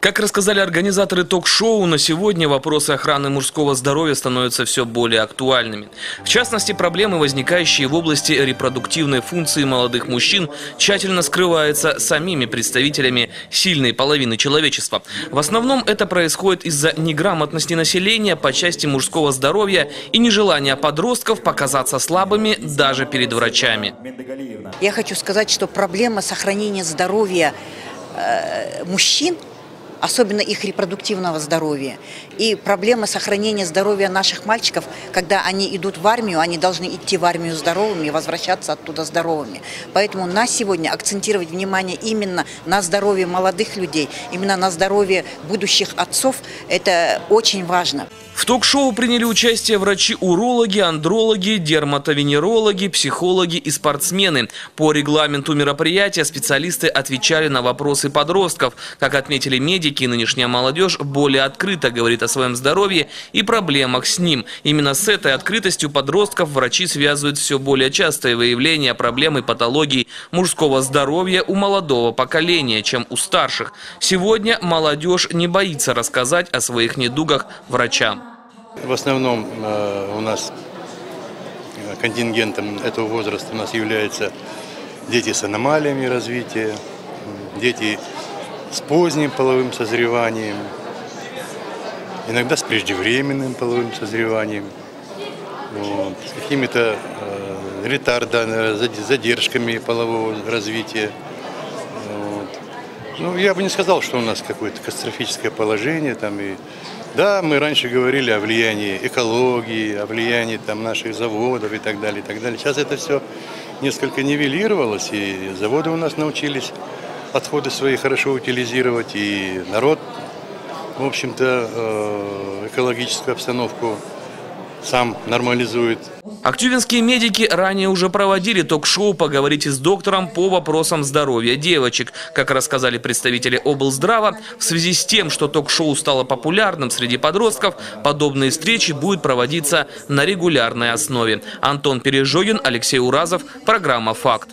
Как рассказали организаторы ток-шоу, на сегодня вопросы охраны мужского здоровья становятся все более актуальными. В частности, проблемы, возникающие в области репродуктивной функции молодых мужчин, тщательно скрываются самими представителями сильной половины человечества. В основном это происходит из-за неграмотности населения по части мужского здоровья и нежелания подростков показаться слабыми даже перед врачами. Я хочу сказать, что проблема сохранения здоровья э, мужчин – особенно их репродуктивного здоровья. И проблема сохранения здоровья наших мальчиков, когда они идут в армию, они должны идти в армию здоровыми и возвращаться оттуда здоровыми. Поэтому на сегодня акцентировать внимание именно на здоровье молодых людей, именно на здоровье будущих отцов, это очень важно. В ток-шоу приняли участие врачи-урологи, андрологи, дерматовенерологи, психологи и спортсмены. По регламенту мероприятия специалисты отвечали на вопросы подростков. Как отметили медики, нынешняя молодежь более открыто говорит о своем здоровье и проблемах с ним. Именно с этой открытостью подростков врачи связывают все более частое выявление проблем и патологий мужского здоровья у молодого поколения, чем у старших. Сегодня молодежь не боится рассказать о своих недугах врачам. В основном э, у нас э, контингентом этого возраста у нас являются дети с аномалиями развития, дети с поздним половым созреванием, иногда с преждевременным половым созреванием, вот, с какими-то э, ретардами, задержками полового развития. Ну, я бы не сказал, что у нас какое-то катастрофическое положение там и да, мы раньше говорили о влиянии экологии, о влиянии там, наших заводов и так далее, и так далее. Сейчас это все несколько нивелировалось, и заводы у нас научились отходы свои хорошо утилизировать, и народ, в общем-то, э, экологическую обстановку сам нормализует. Актюбинские медики ранее уже проводили ток-шоу «Поговорите с доктором» по вопросам здоровья девочек. Как рассказали представители облздрава, в связи с тем, что ток-шоу стало популярным среди подростков, подобные встречи будут проводиться на регулярной основе. Антон Пережогин, Алексей Уразов, программа «Факт».